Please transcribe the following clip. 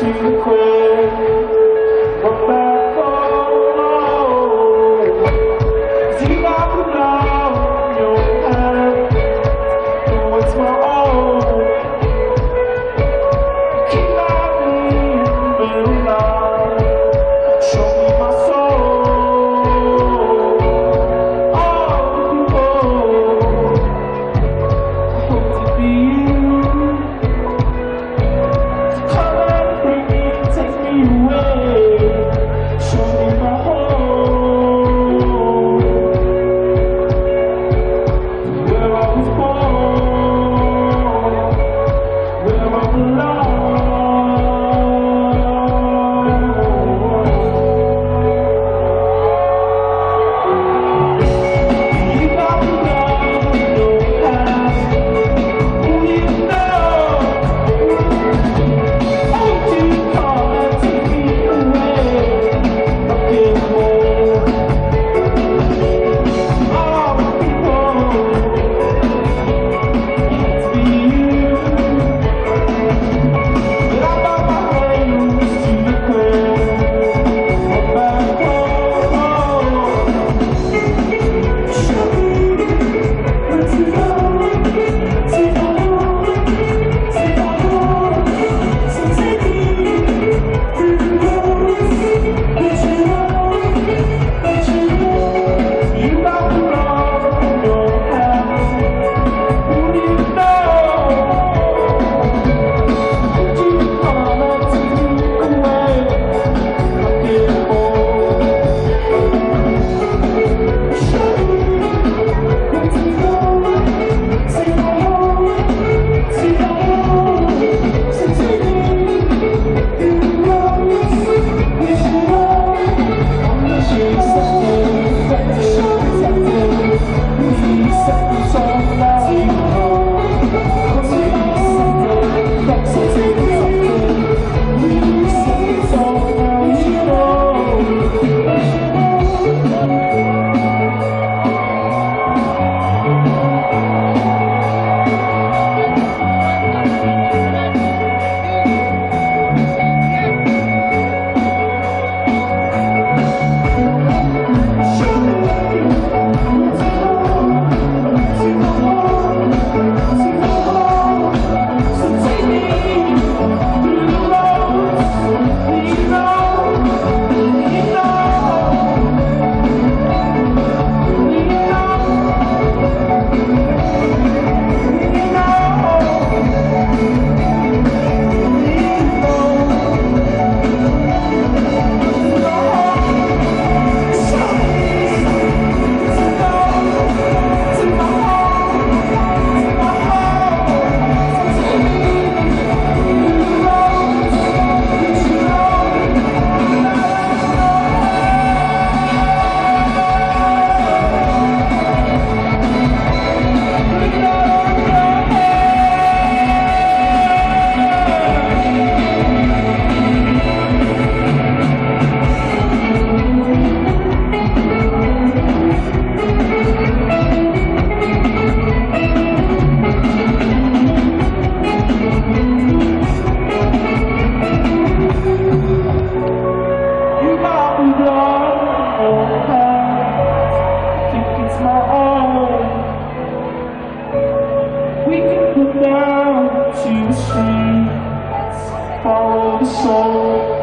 to the streets, follow the soul.